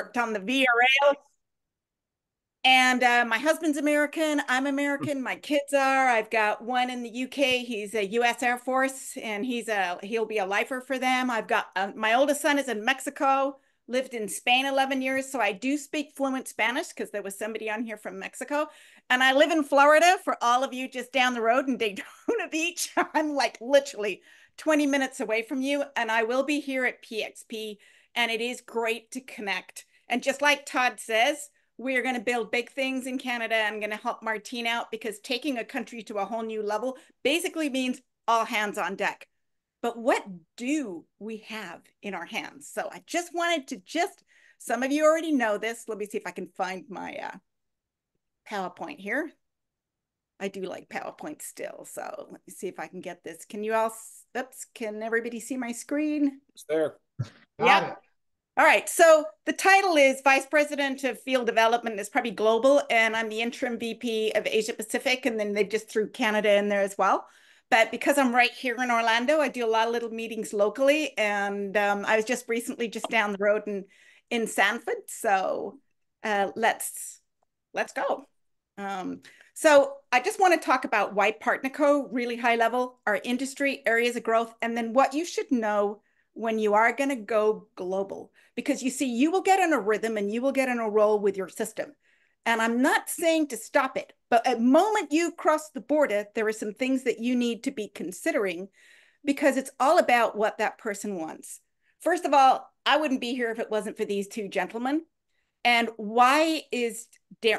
worked on the VRA. And uh, my husband's American. I'm American. My kids are. I've got one in the UK. He's a U.S. Air Force, and he's a he'll be a lifer for them. I've got uh, my oldest son is in Mexico. Lived in Spain 11 years, so I do speak fluent Spanish because there was somebody on here from Mexico. And I live in Florida. For all of you just down the road in Daytona Beach, I'm like literally 20 minutes away from you, and I will be here at PXP. And it is great to connect. And just like Todd says we're going to build big things in Canada. I'm going to help Martine out because taking a country to a whole new level basically means all hands on deck. But what do we have in our hands? So I just wanted to just, some of you already know this. Let me see if I can find my uh, PowerPoint here. I do like PowerPoint still. So let me see if I can get this. Can you all, oops, can everybody see my screen? It's there. Yeah. All right, so the title is Vice President of Field Development. It's probably global, and I'm the interim VP of Asia Pacific, and then they just threw Canada in there as well. But because I'm right here in Orlando, I do a lot of little meetings locally, and um, I was just recently just down the road in in Sanford. So uh, let's let's go. Um, so I just want to talk about why PartnerCo, really high level, our industry, areas of growth, and then what you should know when you are going to go global. Because you see you will get in a rhythm and you will get in a role with your system. And i'm not saying to stop it but at moment you cross the border there are some things that you need to be considering because it's all about what that person wants. First of all i wouldn't be here if it wasn't for these two gentlemen and why is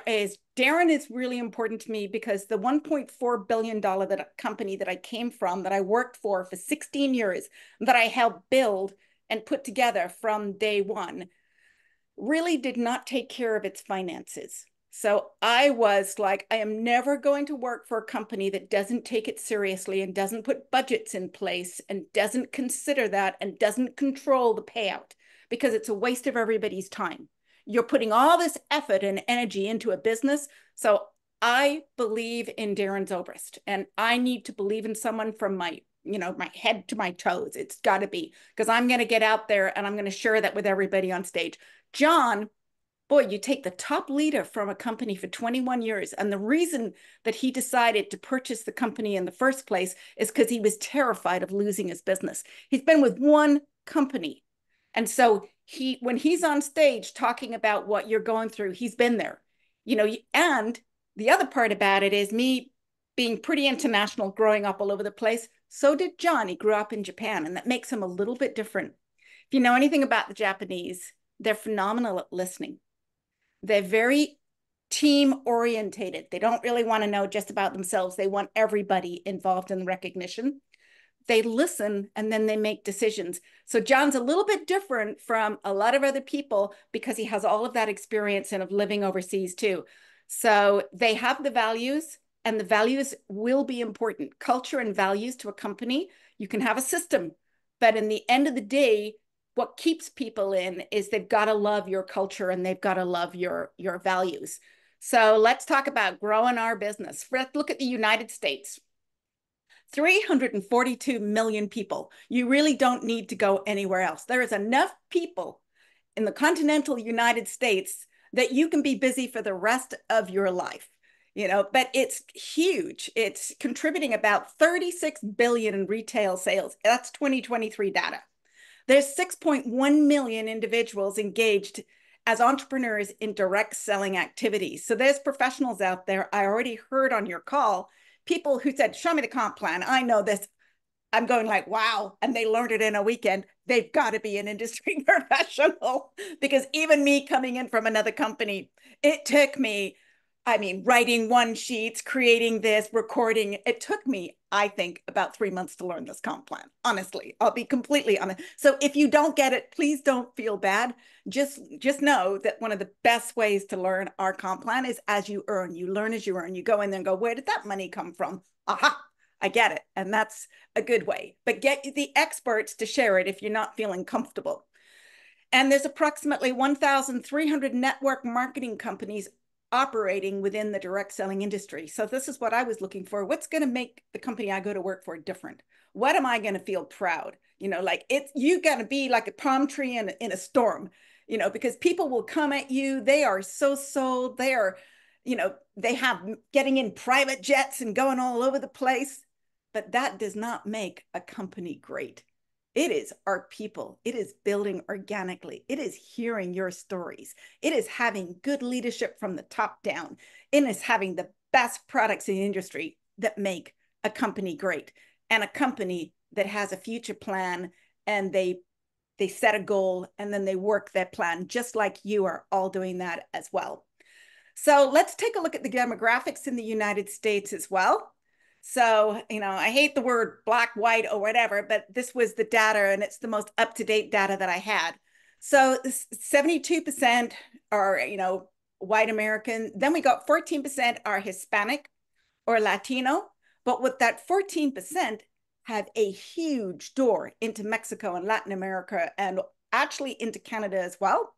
is Darren is really important to me because the 1.4 billion dollar that company that I came from that I worked for for 16 years that I helped build and put together from day one really did not take care of its finances. So I was like, I am never going to work for a company that doesn't take it seriously and doesn't put budgets in place and doesn't consider that and doesn't control the payout because it's a waste of everybody's time you're putting all this effort and energy into a business. So I believe in Darren Zobrist and I need to believe in someone from my, you know, my head to my toes. It's got to be because I'm going to get out there and I'm going to share that with everybody on stage. John, boy, you take the top leader from a company for 21 years. And the reason that he decided to purchase the company in the first place is because he was terrified of losing his business. He's been with one company. And so he when he's on stage talking about what you're going through he's been there you know and the other part about it is me being pretty international growing up all over the place so did john. He grew up in japan and that makes him a little bit different. If you know anything about the japanese they're phenomenal at listening. They're very team orientated. They don't really want to know just about themselves. They want everybody involved in the recognition they listen and then they make decisions. So John's a little bit different from a lot of other people because he has all of that experience and of living overseas too. So they have the values and the values will be important. Culture and values to a company, you can have a system, but in the end of the day, what keeps people in is they've got to love your culture and they've got to love your your values. So let's talk about growing our business. Let's look at the United States. 342 million people. You really don't need to go anywhere else. There is enough people in the continental United States that you can be busy for the rest of your life. You know, but it's huge. It's contributing about 36 billion in retail sales. That's 2023 data. There's 6.1 million individuals engaged as entrepreneurs in direct selling activities. So there's professionals out there. I already heard on your call people who said, show me the comp plan. I know this. I'm going like, wow. And they learned it in a weekend. They've got to be an industry professional because even me coming in from another company, it took me, I mean, writing one sheets, creating this, recording. It took me, I think, about three months to learn this comp plan. Honestly, I'll be completely honest. So if you don't get it, please don't feel bad. Just, just know that one of the best ways to learn our comp plan is as you earn. You learn as you earn. You go in there and go, where did that money come from? Aha, I get it. And that's a good way. But get the experts to share it if you're not feeling comfortable. And there's approximately 1,300 network marketing companies operating within the direct selling industry. So this is what I was looking for. What's going to make the company I go to work for different? What am I going to feel proud? You know, like it's you got to be like a palm tree in, in a storm. you know, because people will come at you. They are so sold. They are, you know, they have getting in private jets and going all over the place. But that does not make a company great. It is our people. It is building organically. It is hearing your stories. It is having good leadership from the top down. It is having the best products in the industry that make a company great and a company that has a future plan and they they set a goal and then they work that plan just like you are all doing that as well. So let's take a look at the demographics in the United States as well. So, you know, I hate the word black, white, or whatever, but this was the data and it's the most up to date data that I had. So 72% are, you know, white American. Then we got 14% are Hispanic or Latino. But with that 14% have a huge door into Mexico and Latin America and actually into Canada as well.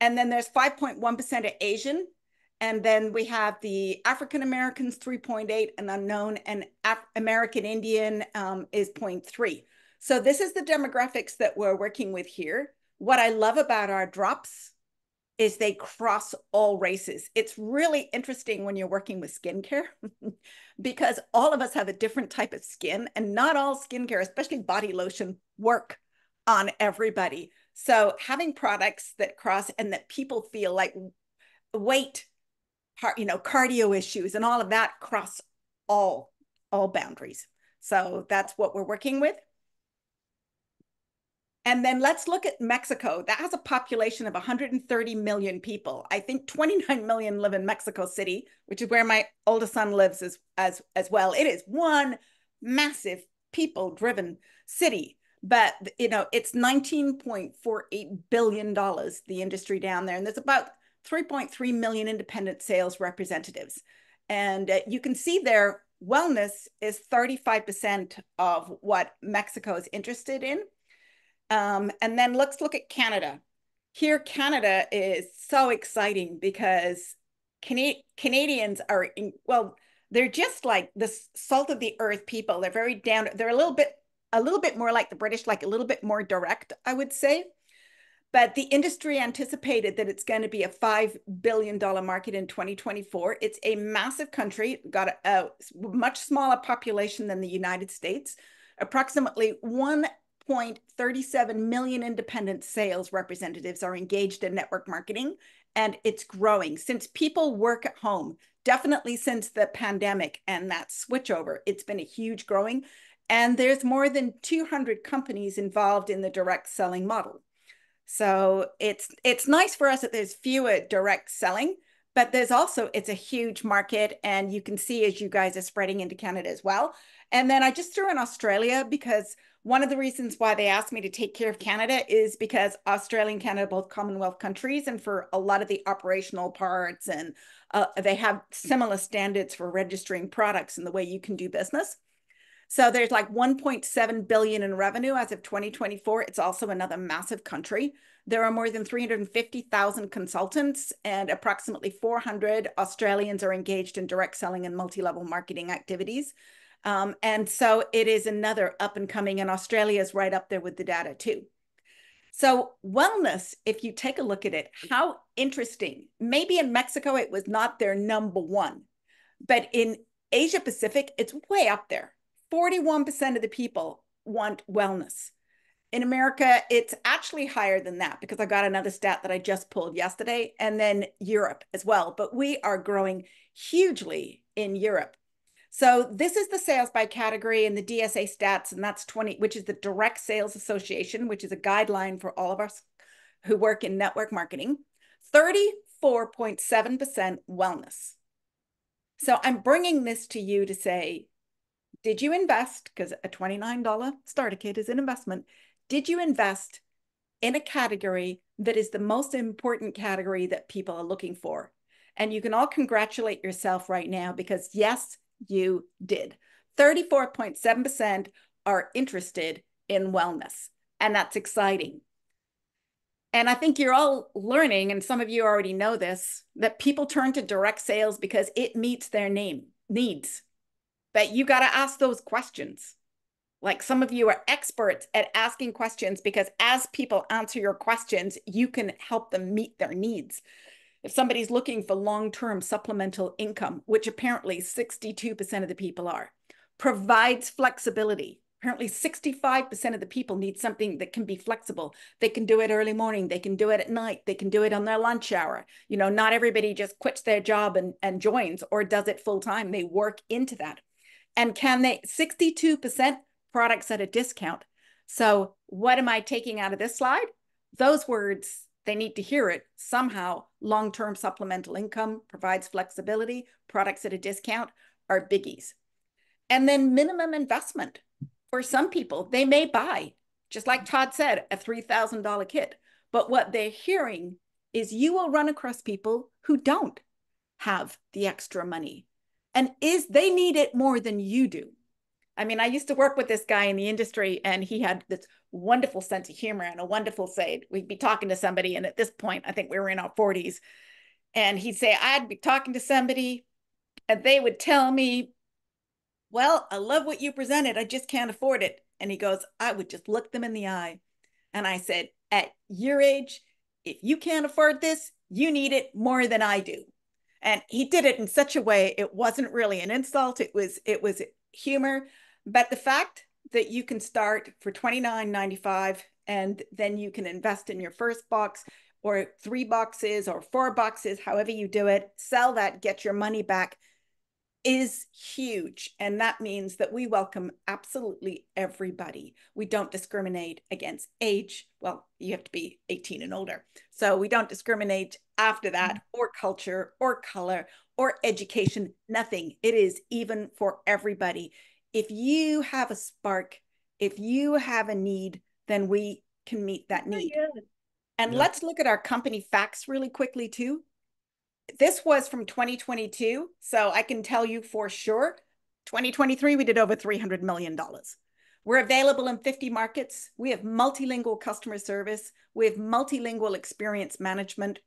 And then there's 5.1% of Asian and then we have the African Americans 3.8 and unknown and Af American Indian um, is 0.3. So this is the demographics that we're working with here. What I love about our drops is they cross all races. It's really interesting when you're working with skincare because all of us have a different type of skin and not all skincare, especially body lotion, work on everybody. So having products that cross and that people feel like weight you know, cardio issues and all of that cross all, all boundaries. So that's what we're working with. And then let's look at Mexico. That has a population of 130 million people. I think 29 million live in Mexico City, which is where my oldest son lives as, as, as well. It is one massive people driven city. But, you know, it's $19.48 billion, the industry down there. And there's about 3.3 million independent sales representatives. And uh, you can see there, wellness is 35% of what Mexico is interested in. Um, and then let's look at Canada. Here, Canada is so exciting because Cana Canadians are, in, well, they're just like the salt of the earth people. They're very down, they're a little bit, a little bit more like the British, like a little bit more direct, I would say. But the industry anticipated that it's going to be a $5 billion market in 2024. It's a massive country, got a, a much smaller population than the United States. Approximately 1.37 million independent sales representatives are engaged in network marketing, and it's growing. Since people work at home, definitely since the pandemic and that switchover, it's been a huge growing. And there's more than 200 companies involved in the direct selling model. So it's it's nice for us that there's fewer direct selling, but there's also it's a huge market, and you can see as you guys are spreading into Canada as well. And then I just threw in Australia because one of the reasons why they asked me to take care of Canada is because Australia and Canada both Commonwealth countries, and for a lot of the operational parts, and uh, they have similar standards for registering products and the way you can do business. So there's like 1.7 billion in revenue as of 2024. It's also another massive country. There are more than 350,000 consultants and approximately 400 Australians are engaged in direct selling and multi-level marketing activities. Um, and so it is another up and coming and Australia is right up there with the data too. So wellness, if you take a look at it, how interesting. Maybe in Mexico, it was not their number one, but in Asia Pacific, it's way up there. 41% of the people want wellness. In America, it's actually higher than that because I got another stat that I just pulled yesterday, and then Europe as well. But we are growing hugely in Europe. So this is the sales by category and the DSA stats, and that's 20, which is the Direct Sales Association, which is a guideline for all of us who work in network marketing. 34.7% wellness. So I'm bringing this to you to say did you invest, because a $29 starter kit is an investment, did you invest in a category that is the most important category that people are looking for? And you can all congratulate yourself right now because yes, you did. 34.7% are interested in wellness, and that's exciting. And I think you're all learning, and some of you already know this, that people turn to direct sales because it meets their name needs. But you got to ask those questions. Like some of you are experts at asking questions because as people answer your questions, you can help them meet their needs. If somebody's looking for long-term supplemental income, which apparently 62% of the people are, provides flexibility. Apparently 65% of the people need something that can be flexible. They can do it early morning, they can do it at night, they can do it on their lunch hour. You know, not everybody just quits their job and, and joins or does it full time. They work into that. And can they 62% products at a discount. So what am I taking out of this slide? Those words, they need to hear it somehow. Long-term supplemental income provides flexibility, products at a discount are biggies. And then minimum investment. For some people, they may buy, just like Todd said, a $3,000 kit. But what they're hearing is you will run across people who don't have the extra money and is they need it more than you do. I mean, I used to work with this guy in the industry, and he had this wonderful sense of humor and a wonderful say. We'd be talking to somebody, and at this point, I think we were in our 40s, and he'd say, I'd be talking to somebody, and they would tell me, Well, I love what you presented. I just can't afford it. And he goes, I would just look them in the eye. And I said, At your age, if you can't afford this, you need it more than I do. And he did it in such a way it wasn't really an insult. It was it was humor but the fact that you can start for $29.95 and then you can invest in your first box or three boxes or four boxes, however you do it, sell that, get your money back is huge. And that means that we welcome absolutely everybody. We don't discriminate against age. Well, you have to be 18 and older. So we don't discriminate after that, mm-hmm. or culture, or color, or education, nothing. It is even for everybody if you have a spark, if you have a need, then we can meet that oh, need. Yeah. And yeah. let's look at our company facts really quickly too. This was from 2022. So I can tell you for sure, 2023, we did over $300 million. We're available in 50 markets. We have multilingual customer service. We have multilingual experience management.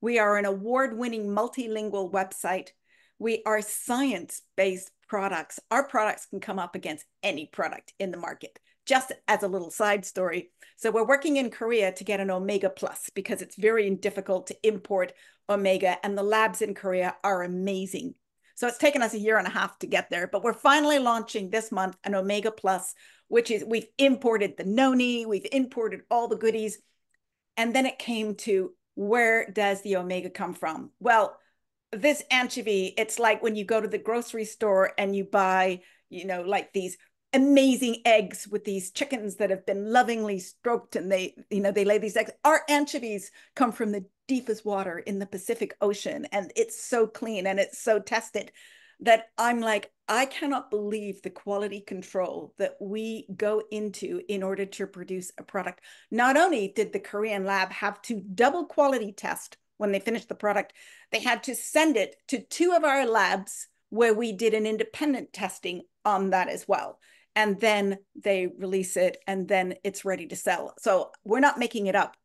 We are an award winning multilingual website. We are science based products. Our products can come up against any product in the market, just as a little side story. So we're working in Korea to get an Omega Plus because it's very difficult to import Omega, and the labs in Korea are amazing. So it's taken us a year and a half to get there, but we're finally launching this month an Omega Plus, which is we've imported the noni, we've imported all the goodies. And then it came to where does the Omega come from? Well, this anchovy, it's like when you go to the grocery store and you buy, you know, like these amazing eggs with these chickens that have been lovingly stroked and they, you know, they lay these eggs. Our anchovies come from the deepest water in the Pacific Ocean and it's so clean and it's so tested that I'm like, I cannot believe the quality control that we go into in order to produce a product. Not only did the Korean lab have to double quality test when they finished the product, they had to send it to two of our labs where we did an independent testing on that as well. And then they release it and then it's ready to sell. So we're not making it up.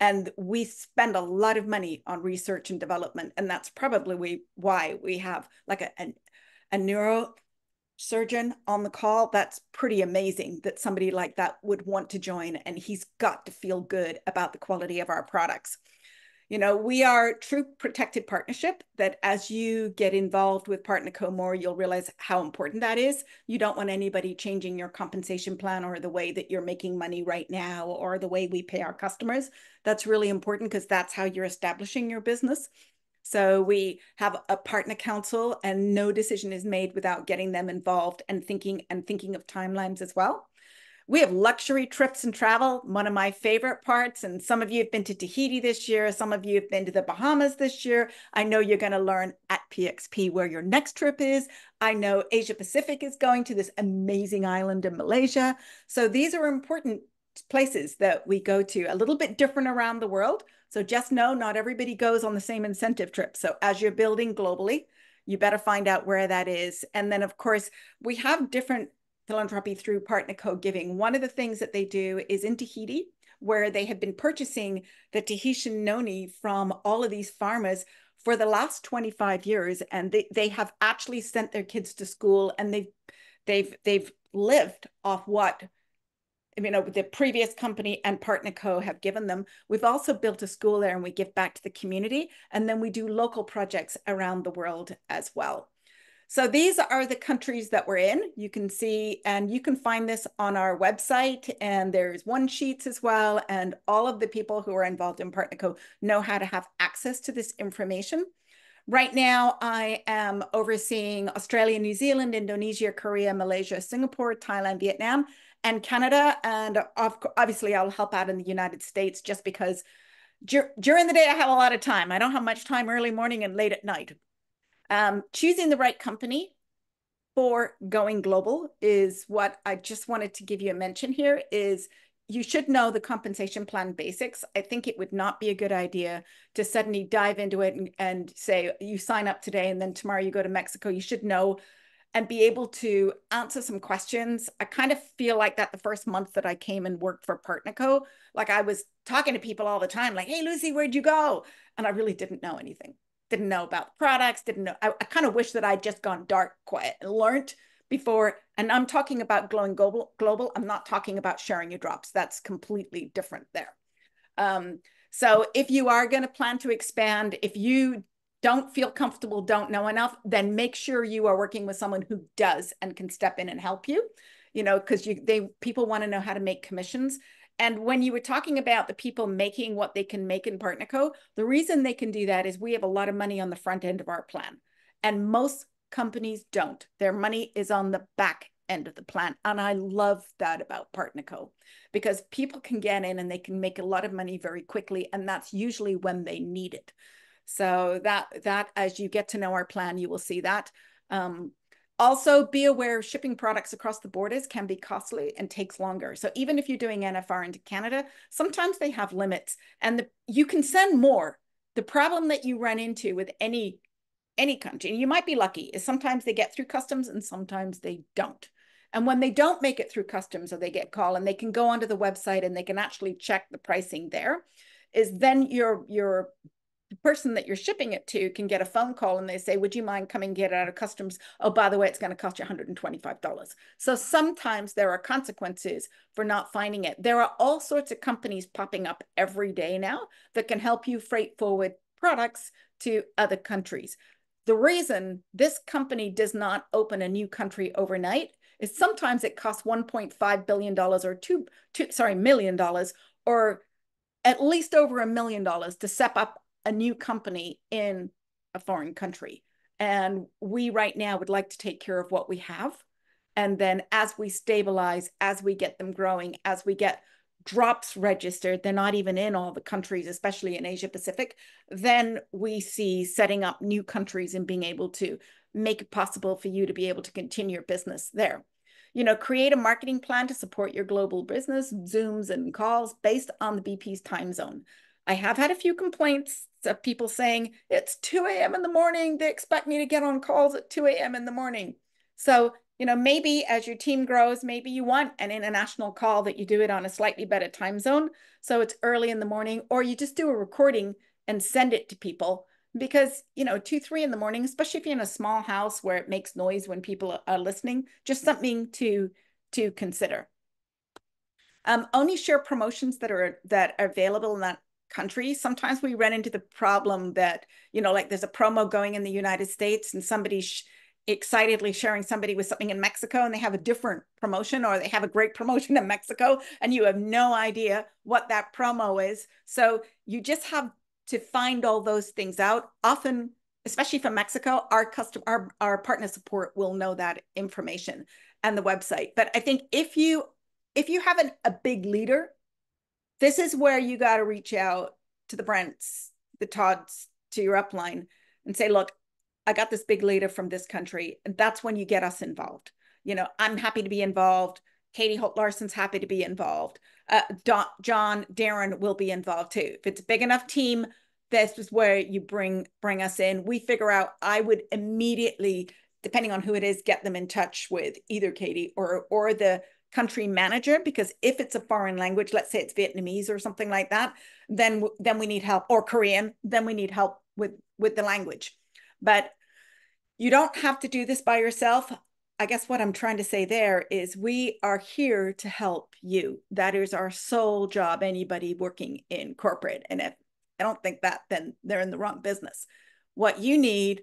And we spend a lot of money on research and development. And that's probably we, why we have like a, a, a neurosurgeon on the call. That's pretty amazing that somebody like that would want to join. And he's got to feel good about the quality of our products. You know, we are true protected partnership that as you get involved with PartnerCo more, you'll realize how important that is. You don't want anybody changing your compensation plan or the way that you're making money right now or the way we pay our customers. That's really important because that's how you're establishing your business. So we have a partner council and no decision is made without getting them involved and thinking and thinking of timelines as well. We have luxury trips and travel, one of my favorite parts. And some of you have been to Tahiti this year. Some of you have been to the Bahamas this year. I know you're going to learn at PXP where your next trip is. I know Asia Pacific is going to this amazing island in Malaysia. So these are important places that we go to, a little bit different around the world. So just know not everybody goes on the same incentive trip. So as you're building globally, you better find out where that is. And then, of course, we have different philanthropy through PartnerCo Giving. One of the things that they do is in Tahiti, where they have been purchasing the Tahitian noni from all of these farmers for the last 25 years. And they, they have actually sent their kids to school and they've they've they've lived off what you know the previous company and partnerco have given them we've also built a school there and we give back to the community and then we do local projects around the world as well so these are the countries that we're in. You can see, and you can find this on our website, and there's one sheets as well. And all of the people who are involved in PartnerCo know how to have access to this information. Right now, I am overseeing Australia, New Zealand, Indonesia, Korea, Malaysia, Singapore, Thailand, Vietnam, and Canada. And obviously, I'll help out in the United States just because during the day, I have a lot of time. I don't have much time early morning and late at night. Um, choosing the right company for going global is what I just wanted to give you a mention here is you should know the compensation plan basics. I think it would not be a good idea to suddenly dive into it and, and say you sign up today and then tomorrow you go to Mexico. You should know and be able to answer some questions. I kind of feel like that the first month that I came and worked for PartnerCo, like I was talking to people all the time, like, hey, Lucy, where'd you go? And I really didn't know anything didn't know about products, didn't know. I, I kind of wish that I'd just gone dark, quiet, and learned before. And I'm talking about glowing global. Global. I'm not talking about sharing your drops. That's completely different there. Um, so if you are going to plan to expand, if you don't feel comfortable, don't know enough, then make sure you are working with someone who does and can step in and help you. You know, because you they people want to know how to make commissions. And when you were talking about the people making what they can make in PartnerCo, the reason they can do that is we have a lot of money on the front end of our plan. And most companies don't. Their money is on the back end of the plan. And I love that about PartnerCo because people can get in and they can make a lot of money very quickly. And that's usually when they need it. So that that as you get to know our plan, you will see that. Um, also, be aware shipping products across the borders can be costly and takes longer. So even if you're doing NFR into Canada, sometimes they have limits and the, you can send more. The problem that you run into with any any country, and you might be lucky, is sometimes they get through customs and sometimes they don't. And when they don't make it through customs or they get called and they can go onto the website and they can actually check the pricing there, is then your your the person that you're shipping it to can get a phone call and they say, would you mind coming get it out of customs? Oh, by the way, it's going to cost you $125. So sometimes there are consequences for not finding it. There are all sorts of companies popping up every day now that can help you freight forward products to other countries. The reason this company does not open a new country overnight is sometimes it costs $1.5 billion or two, two sorry, million dollars or at least over a million dollars to set up a new company in a foreign country. And we right now would like to take care of what we have. And then as we stabilize, as we get them growing, as we get drops registered, they're not even in all the countries, especially in Asia Pacific, then we see setting up new countries and being able to make it possible for you to be able to continue your business there. You know, create a marketing plan to support your global business, Zooms and calls based on the BP's time zone. I have had a few complaints of people saying it's 2 a.m. in the morning. They expect me to get on calls at 2 a.m. in the morning. So, you know, maybe as your team grows, maybe you want an international call that you do it on a slightly better time zone. So it's early in the morning, or you just do a recording and send it to people because, you know, two, three in the morning, especially if you're in a small house where it makes noise when people are listening, just something to to consider. Um, only share promotions that are that are available in that sometimes we run into the problem that, you know, like there's a promo going in the United States and somebody's excitedly sharing somebody with something in Mexico and they have a different promotion or they have a great promotion in Mexico and you have no idea what that promo is. So you just have to find all those things out. Often, especially from Mexico, our customer, our, our partner support will know that information and the website. But I think if you if you have an, a big leader this is where you got to reach out to the Brents, the Todds, to your upline and say, look, I got this big leader from this country. And that's when you get us involved. You know, I'm happy to be involved. Katie Holt Larson's happy to be involved. Uh, Don, John, Darren will be involved too. If it's a big enough team, this is where you bring bring us in. We figure out. I would immediately, depending on who it is, get them in touch with either Katie or or the country manager because if it's a foreign language let's say it's vietnamese or something like that then then we need help or korean then we need help with with the language but you don't have to do this by yourself I guess what I'm trying to say there is we are here to help you. That is our sole job, anybody working in corporate. And if I don't think that, then they're in the wrong business. What you need,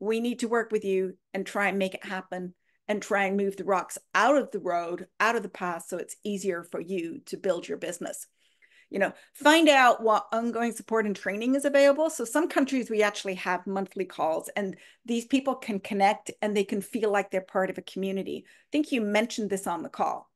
we need to work with you and try and make it happen and try and move the rocks out of the road, out of the path, so it's easier for you to build your business. You know, find out what ongoing support and training is available. So some countries we actually have monthly calls and these people can connect and they can feel like they're part of a community. I think you mentioned this on the call.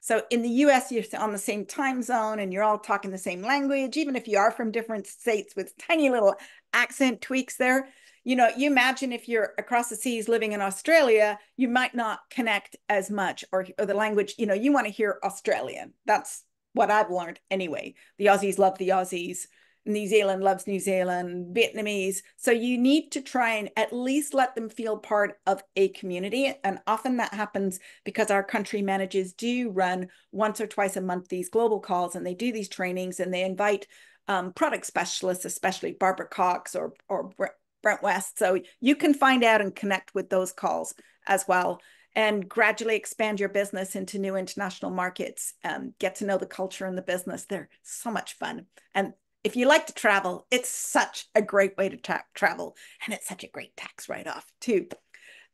So in the US, you're on the same time zone and you're all talking the same language, even if you are from different states with tiny little accent tweaks there you know, you imagine if you're across the seas living in Australia, you might not connect as much or, or the language, you know, you want to hear Australian. That's what I've learned anyway. The Aussies love the Aussies. New Zealand loves New Zealand, Vietnamese. So you need to try and at least let them feel part of a community. And often that happens because our country managers do run once or twice a month these global calls and they do these trainings and they invite um, product specialists, especially Barbara Cox or, or Brent West. So you can find out and connect with those calls as well and gradually expand your business into new international markets. Um, get to know the culture and the business. They're so much fun. And if you like to travel, it's such a great way to ta- travel. And it's such a great tax write off, too.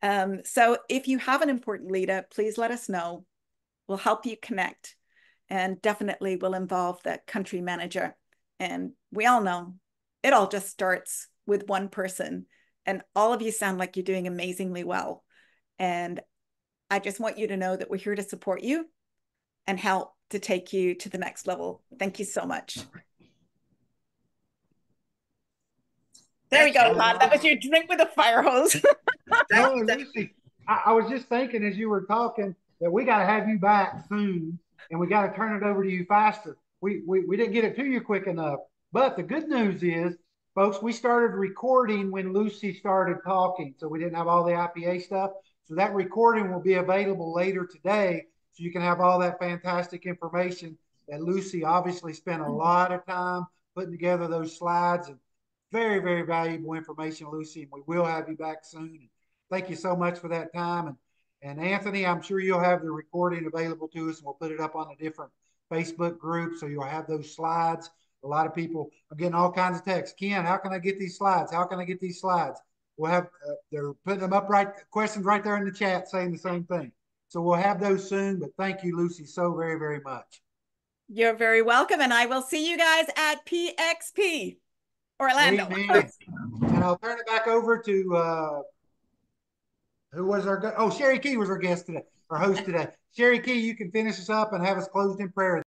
Um, so if you have an important leader, please let us know. We'll help you connect and definitely will involve the country manager. And we all know it all just starts with one person. And all of you sound like you're doing amazingly well. And I just want you to know that we're here to support you and help to take you to the next level. Thank you so much. There we go, Todd. That was your drink with a fire hose. no, Lucy, I, I was just thinking as you were talking that we got to have you back soon and we got to turn it over to you faster. We, we, we didn't get it to you quick enough. But the good news is Folks, we started recording when Lucy started talking, so we didn't have all the IPA stuff. So that recording will be available later today, so you can have all that fantastic information that Lucy obviously spent a lot of time putting together those slides and very, very valuable information, Lucy. And we will have you back soon. Thank you so much for that time. And and Anthony, I'm sure you'll have the recording available to us, and we'll put it up on a different Facebook group, so you'll have those slides. A lot of people are getting all kinds of texts. Ken, how can I get these slides? How can I get these slides? We'll have, uh, they're putting them up right, questions right there in the chat saying the same thing. So we'll have those soon, but thank you, Lucy, so very, very much. You're very welcome. And I will see you guys at PXP Orlando. Amen. and I'll turn it back over to, uh, who was our, oh, Sherry Key was our guest today, our host today. Sherry Key, you can finish us up and have us closed in prayer.